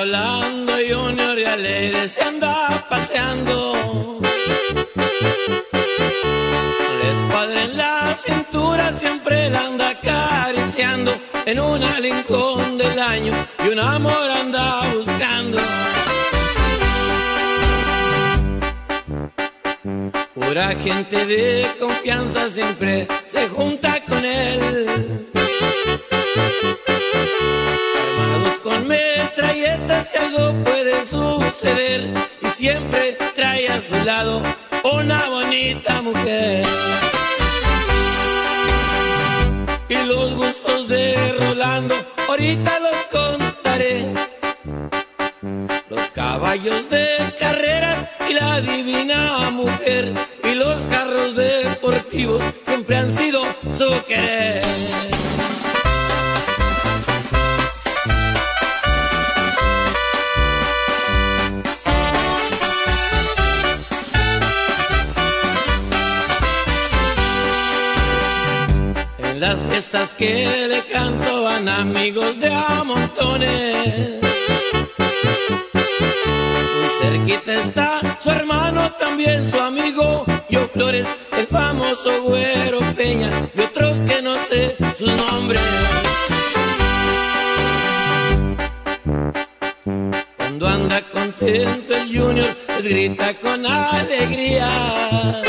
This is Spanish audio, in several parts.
Rolando Junior y alegre se anda paseando. La escuadra en la cintura siempre la anda acariciando en un rincón del año y un amor anda buscando. Pura gente de confianza siempre se junta con él. Si algo puede suceder y siempre trae a su lado una bonita mujer. Y los gustos de Rolando ahorita los contaré. Los caballos de carreras y la divina mujer y los carros deportivos siempre han sido su querer. Fiestas que le canto van amigos de a montones. Muy cerquita está su hermano, también su amigo Yo Flores, el famoso Güero Peña y otros que no sé sus nombres. Cuando anda contento el Junior, les grita con alegría.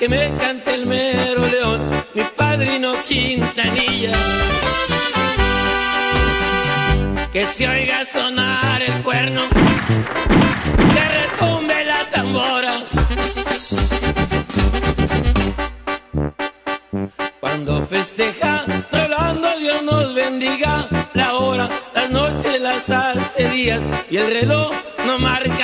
Que me cante el mero león, mi padrino Quintanilla. Que se oiga sonar el cuerno, que retumbe la tambora. Cuando festeja, Rolando Dios nos bendiga la hora, las noches las hace días y el reloj no marca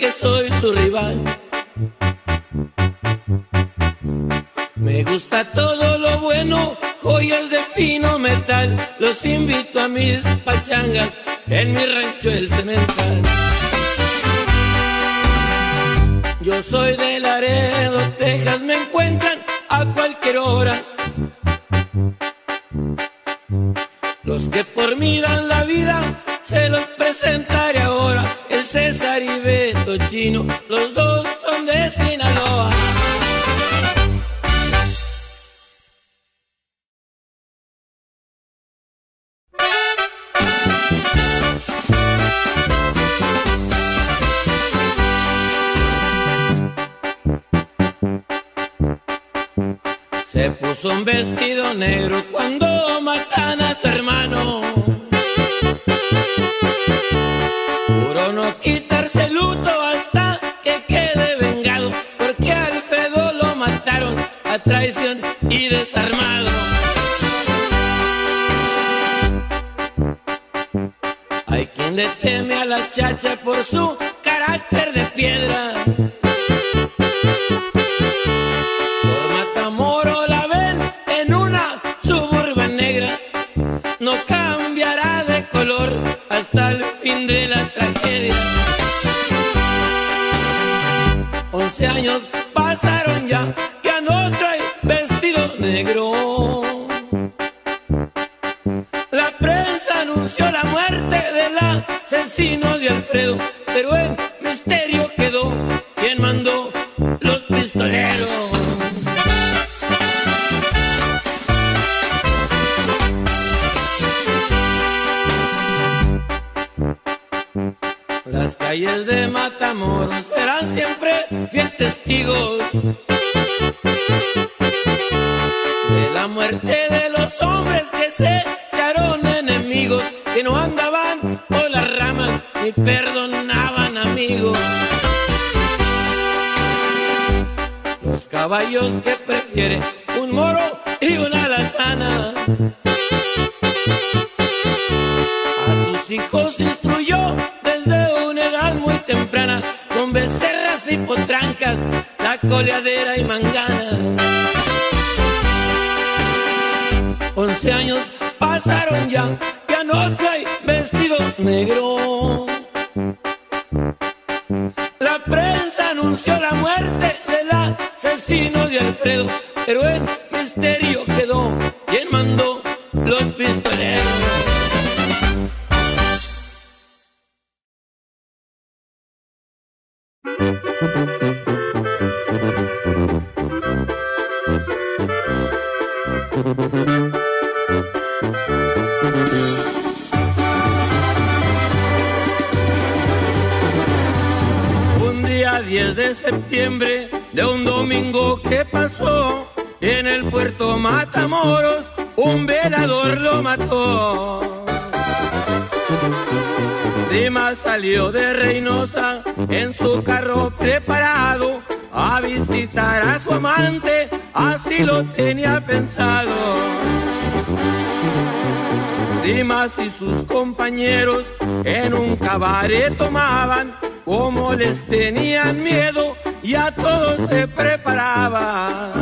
que soy su rival. Me gusta todo lo bueno, joyas de fino metal. Los invito a mis pachangas en mi rancho el cemental. Yo soy de Laredo, Texas, me encuentran a cualquier hora. Los que por mí dan la vida, se los César chino, los dos son de Sinaloa. Se puso un vestido negro cuando matan a su hermano. Desarmado. Hay quien le teme a la chacha por su vestido prefieren un moro y una alazana. A sus hijos instruyó desde una edad muy temprana, con becerras y potrancas, la coleadera y mangana. Once años pasaron ya, ya no trae vestido negro. Alfredo, pero el tomaban, como les tenían miedo, y a todos se preparaban.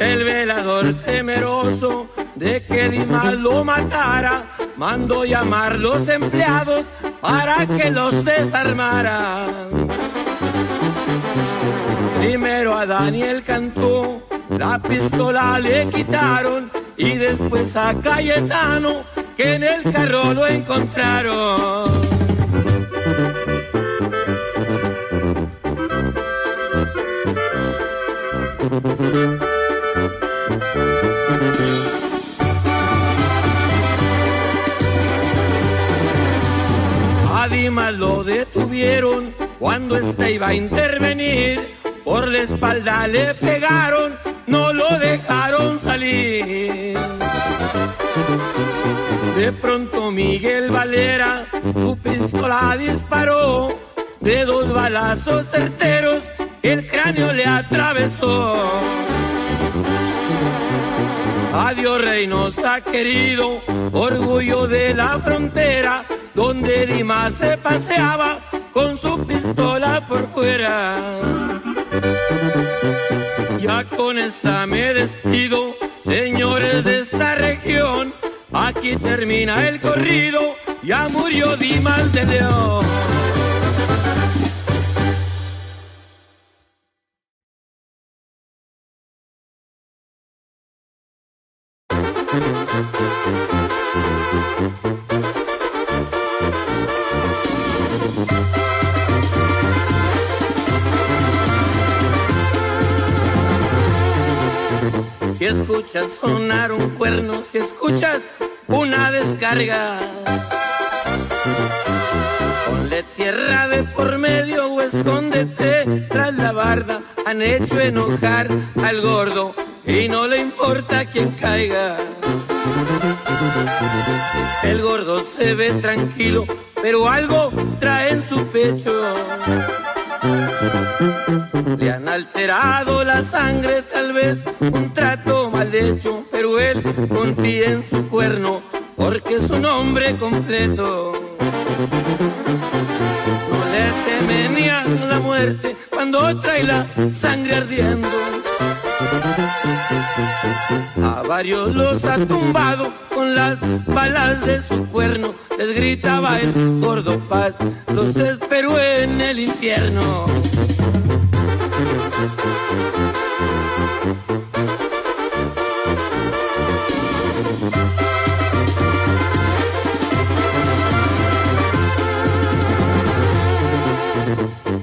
El velador temeroso de que Dimas lo matara, mandó llamar los empleados para que los desarmaran. Primero a Daniel cantó, la pistola le quitaron y después a Cayetano que en el carro lo encontraron. A Dimas lo detuvieron cuando este iba a intervenir. Por la espalda le pegaron, no lo dejaron salir. De pronto Miguel Valera su pistola disparó. De dos balazos certeros el cráneo le atravesó. Adiós Reynosa querido, orgullo de la frontera, donde Dimas se paseaba con su pistola por fuera. Ya con esta me despido, señores de. Aquí termina el corrido, ya murió Dimas de León. Si escuchas sonar un cuerno, si escuchas una descarga, ponle tierra de por medio o escóndete tras la barda. Han hecho enojar al gordo y no le importa quién caiga. El gordo se ve tranquilo, pero algo trae en su pecho. Le han alterado la sangre, tal vez un trato mal hecho, pero él confía en su cuerno porque es un hombre completo. No le teme ni a la muerte cuando trae la sangre ardiendo. A varios los ha tumbado con las balas de su cuerno. Les gritaba el gordo paz, los esperó en el infierno.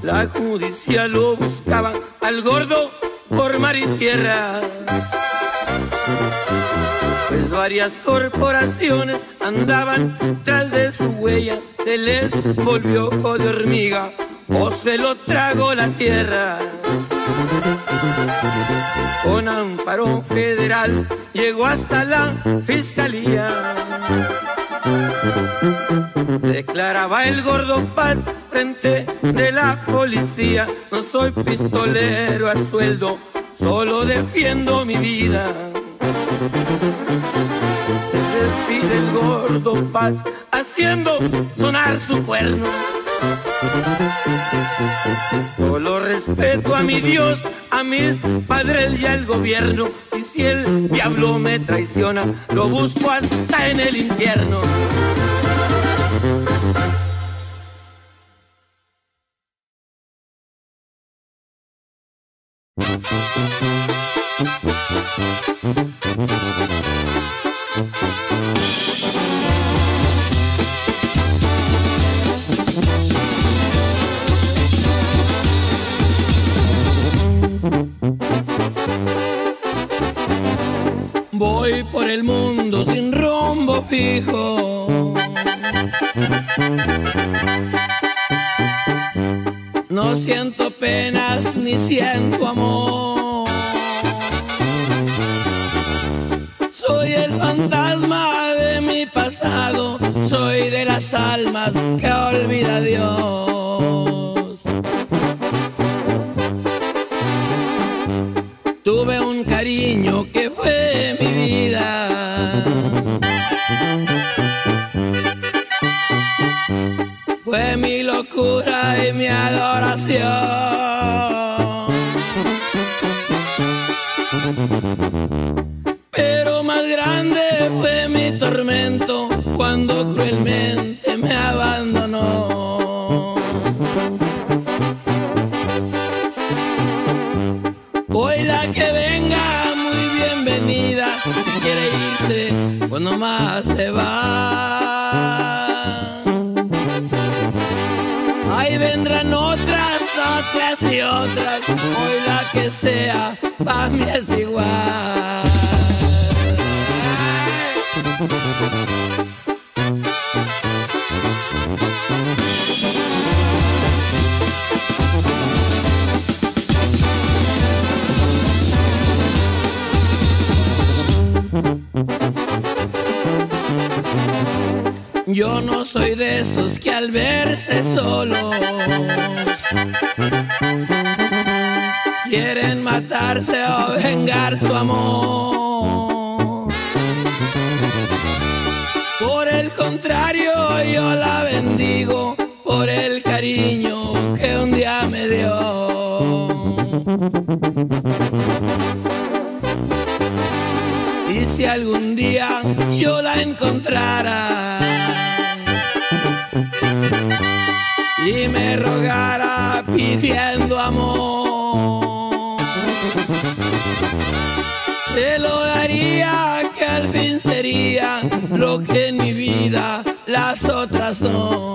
La justicia lo buscaba al gordo por mar y tierra. Pues varias corporaciones andaban tras de su huella, se les volvió ojo de hormiga o se lo tragó la tierra. Con amparo federal llegó hasta la fiscalía. Declaraba el gordo paz frente de la policía. No soy pistolero a sueldo, solo defiendo mi vida. Se despide el gordo paz haciendo sonar su cuerno. Solo respeto a mi Dios, a mis padres y al gobierno. Y si el diablo me traiciona, lo busco hasta en el infierno. Voy por el mundo sin rumbo fijo. No siento penas ni siento amor. Soy el fantasma de mi pasado, soy de las almas que olvida Dios. Tuve un cariño y mi adoración. Pero más grande fue mi tormento cuando cruelmente otras, otras y otras. Hoy la que sea, para mí es igual. Yo no soy de esos que al verse solos o vengar su amor. Por el contrario, yo la bendigo por el cariño que un día me dio. Y si algún día yo la encontrara daría que al fin sería lo que en mi vida las otras son.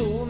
tu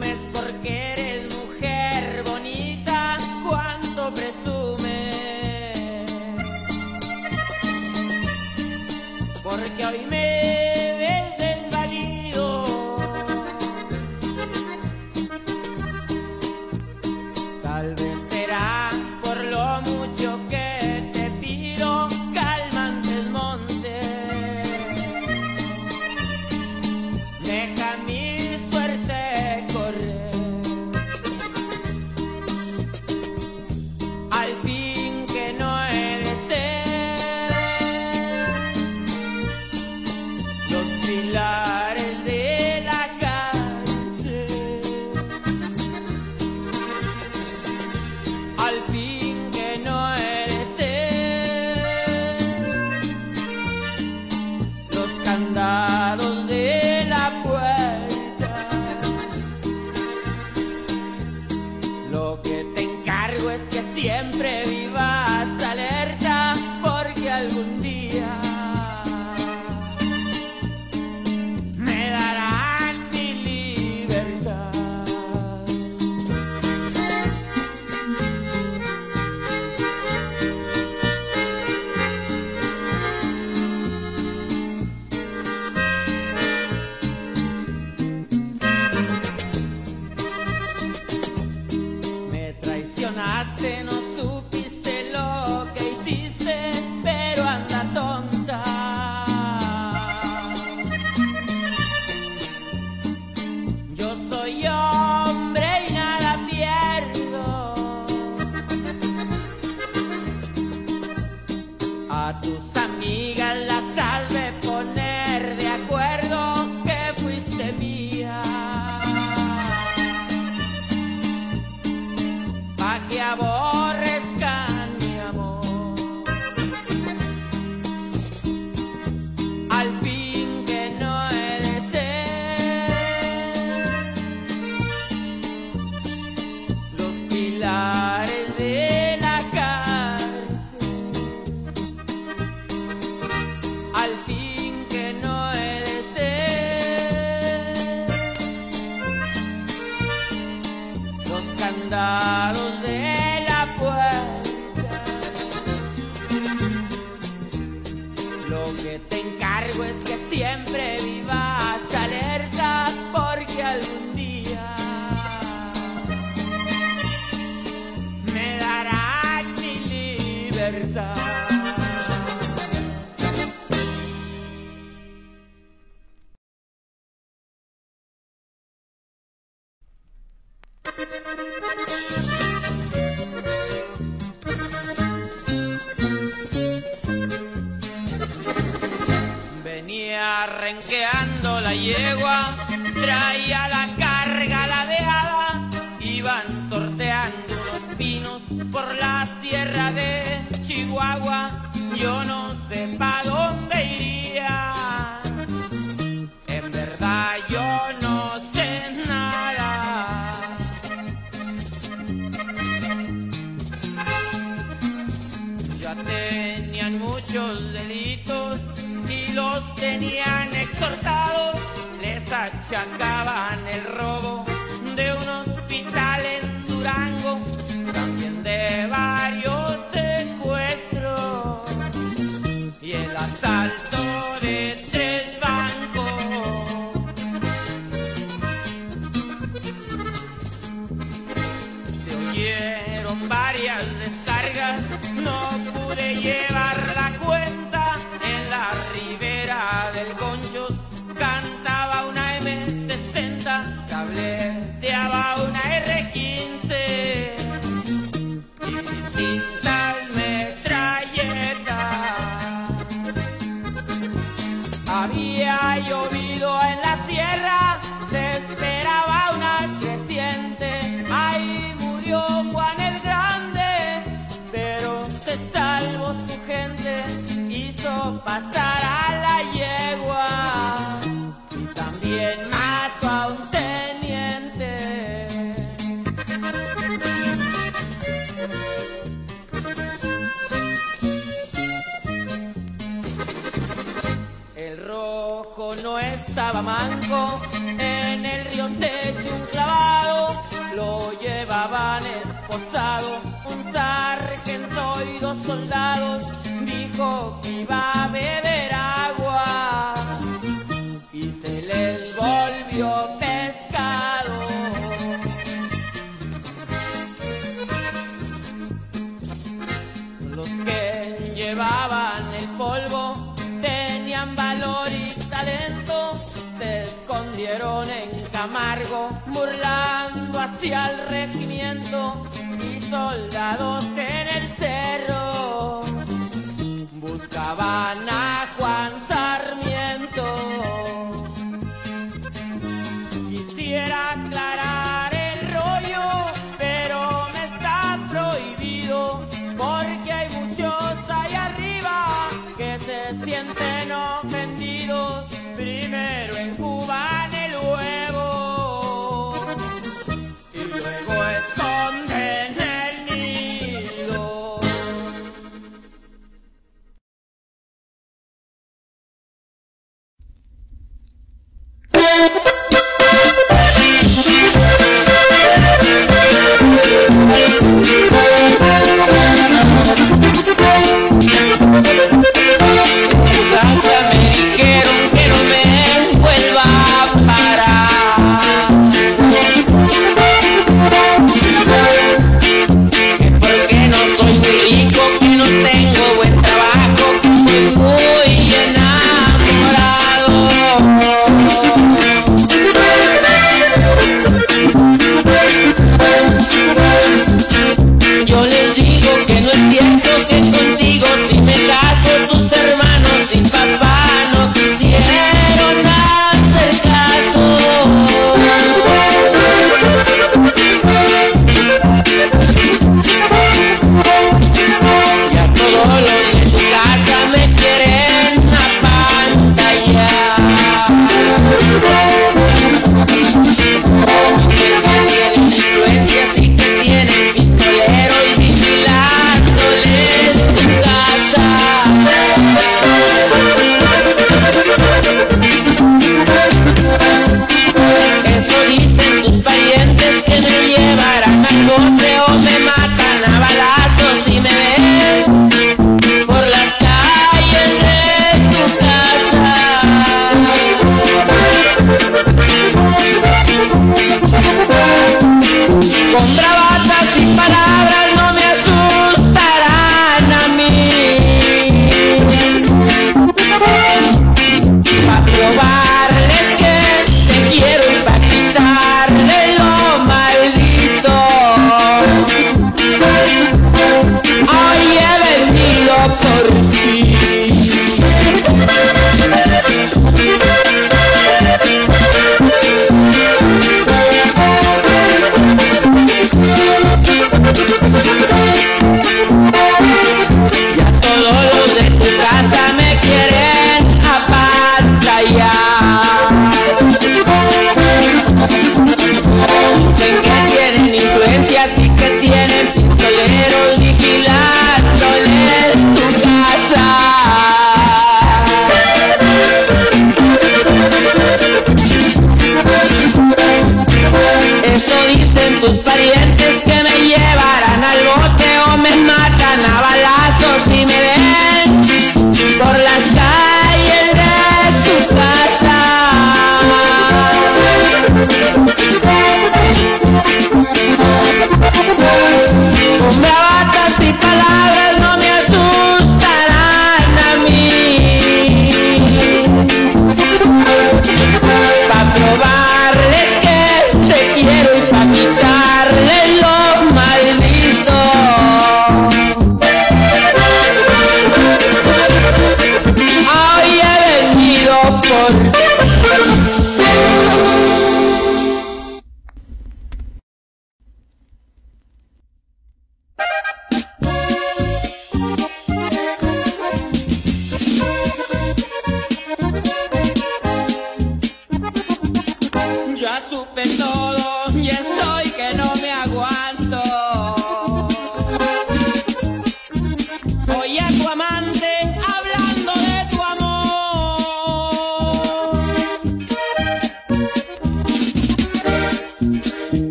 hizo pasar a la yegua. y También mató a un teniente. El rojo no estaba manco, en el río se echó un clavado, lo llevaban esposado, un sargento y dos soldados que iba a beber agua y se les volvió pescado. Los que llevaban el polvo tenían valor y talento, se escondieron en Camargo burlando hacia el regimiento y soldados en el cerro. Guanajuato.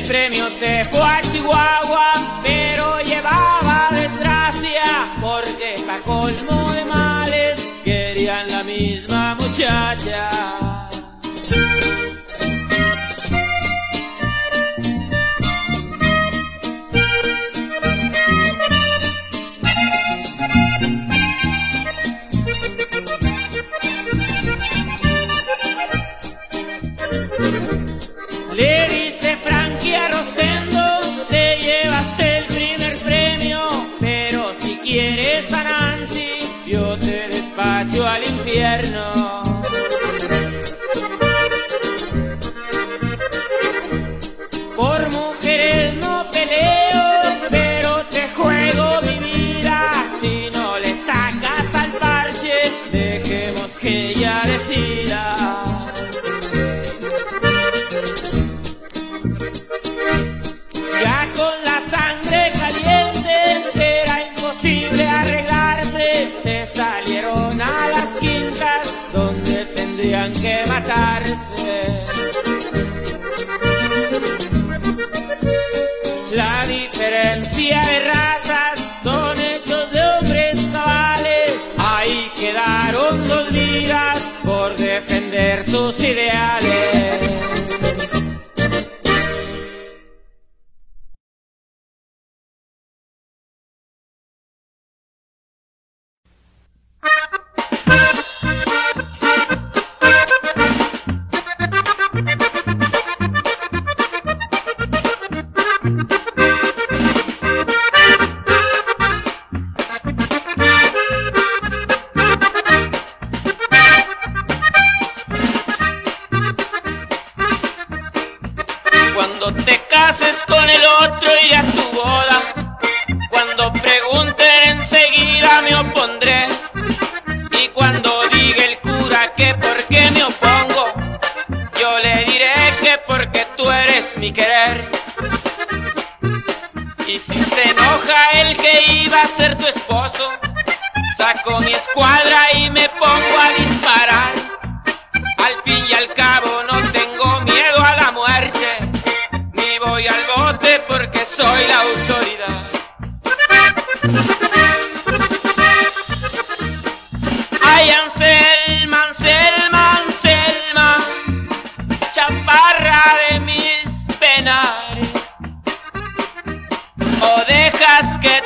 El premio se enoja el que iba a ser tu esposo. Saco mi escuadra y me pongo a disparar. Al fin y al cabo no tengo miedo a la muerte, ni voy al bote porque soy la autoridad. I casket.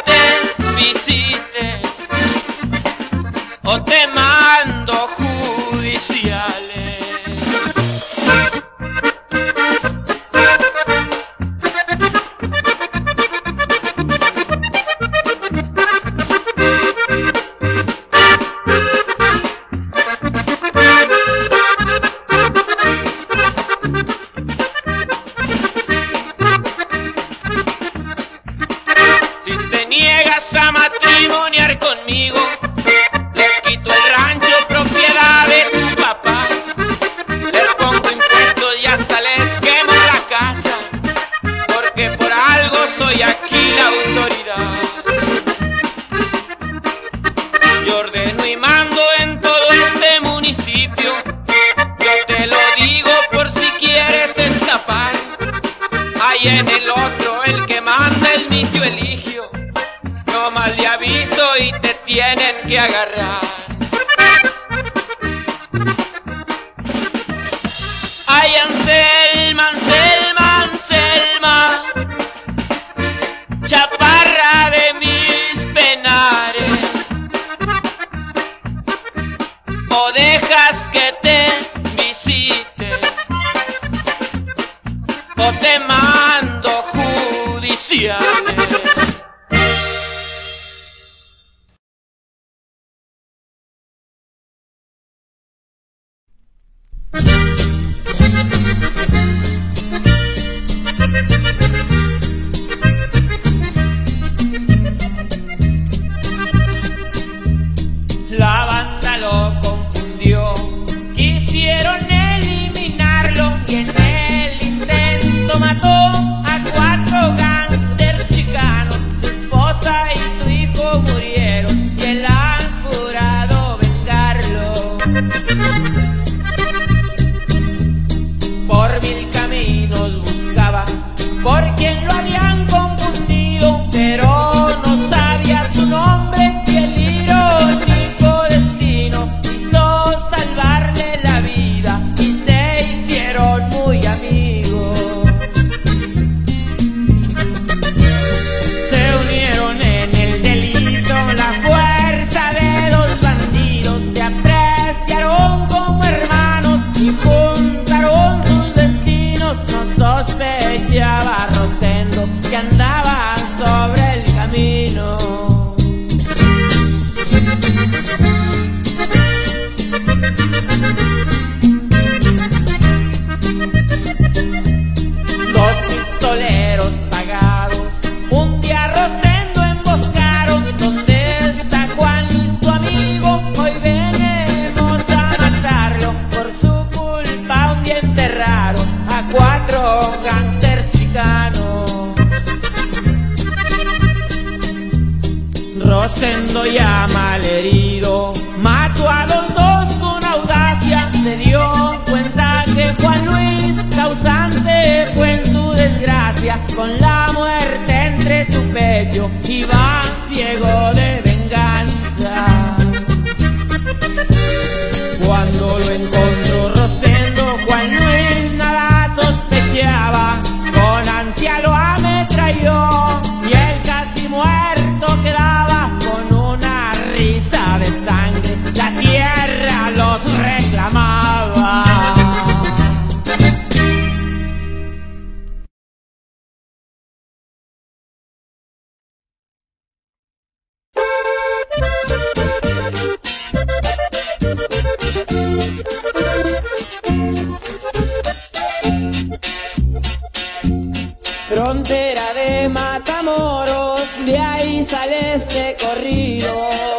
este corrido.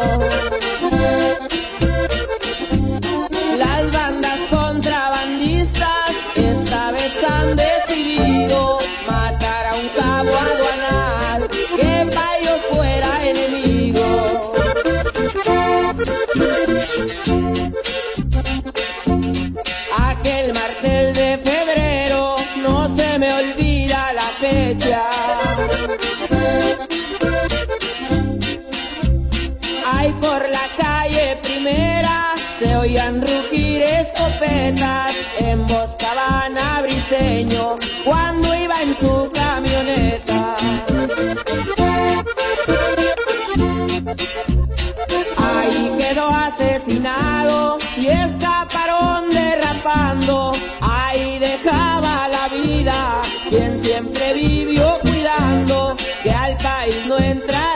paletas emboscaban a Briseño cuando iba en su camioneta. Ahí quedó asesinado y escaparon derrapando. Ahí dejaba la vida quien siempre vivió cuidando que al país no entrara.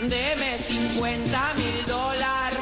Deme 50 mil dólares.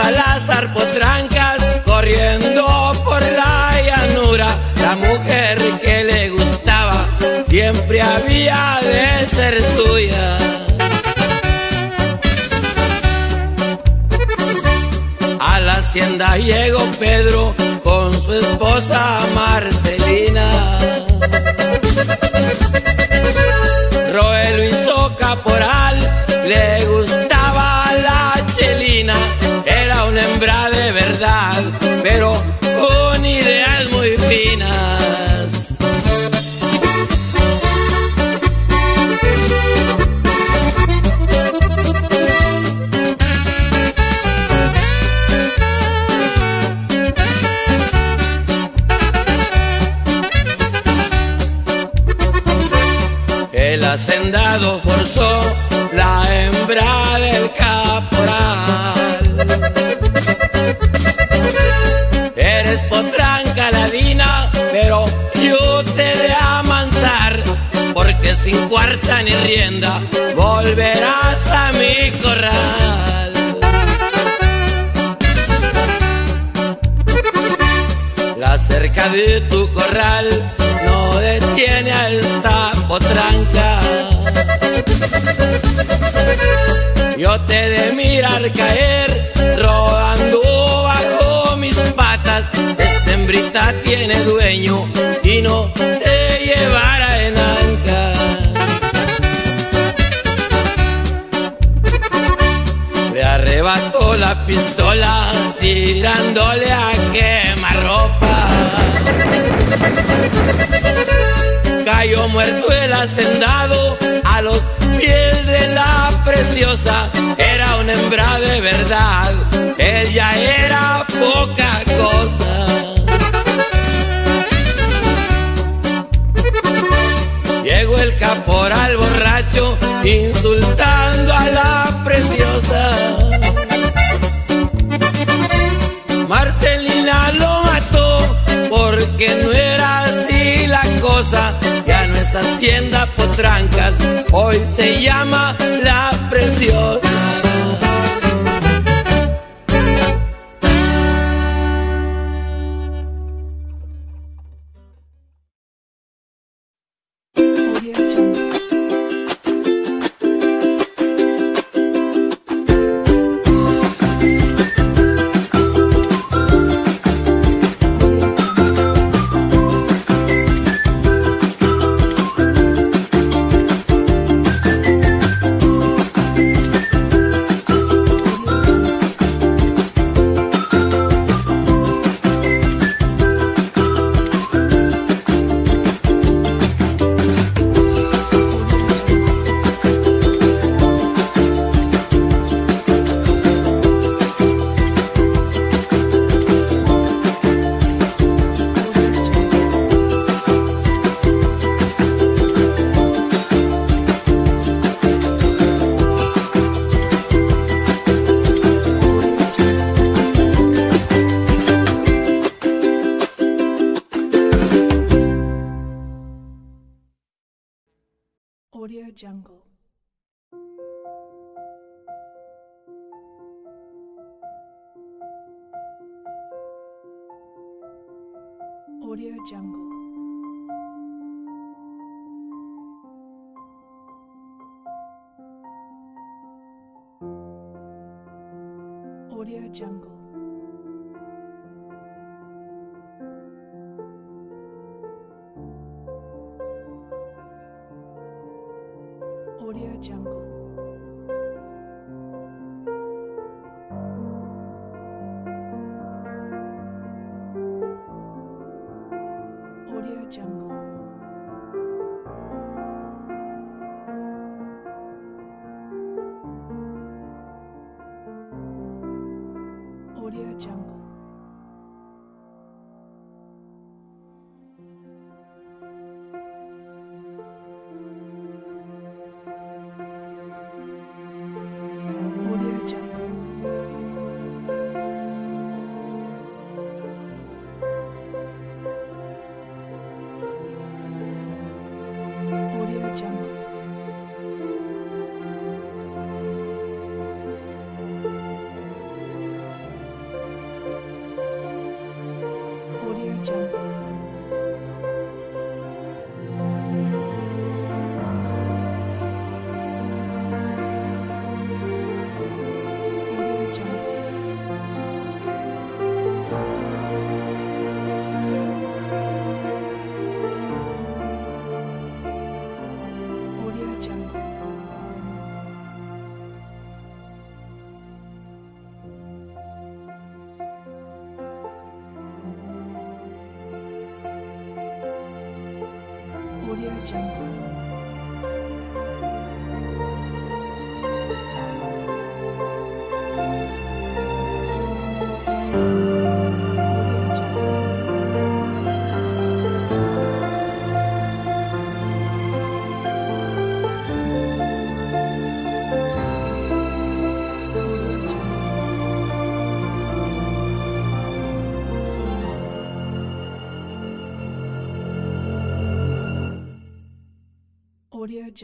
a las arpotrancas corriendo por la llanura. La mujer que le gustaba siempre había de ser suya. A la hacienda llegó Pedro con su esposa Marcelina. Roelo hizo caporal cuarta ni rienda volverás a mi corral. La cerca de tu corral no detiene a esta potranca. Yo te de mirar caer, rodando bajo mis patas. Esta hembrita tiene dueño y no pistola tirándole a quemarropa. Cayó muerto el hacendado a los pies de la preciosa. Era una hembra de verdad, ella era poca cosa. Llegó el caporal borracho insultando porque no era así la cosa. Ya no es hacienda potrancas, hoy se llama la preciosa.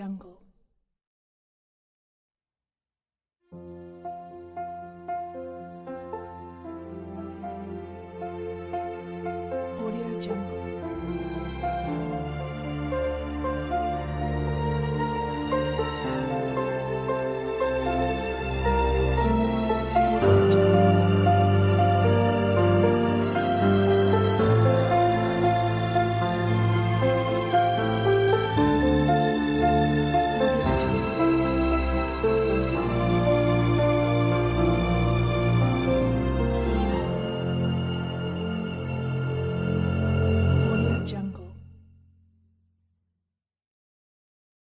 Jungle.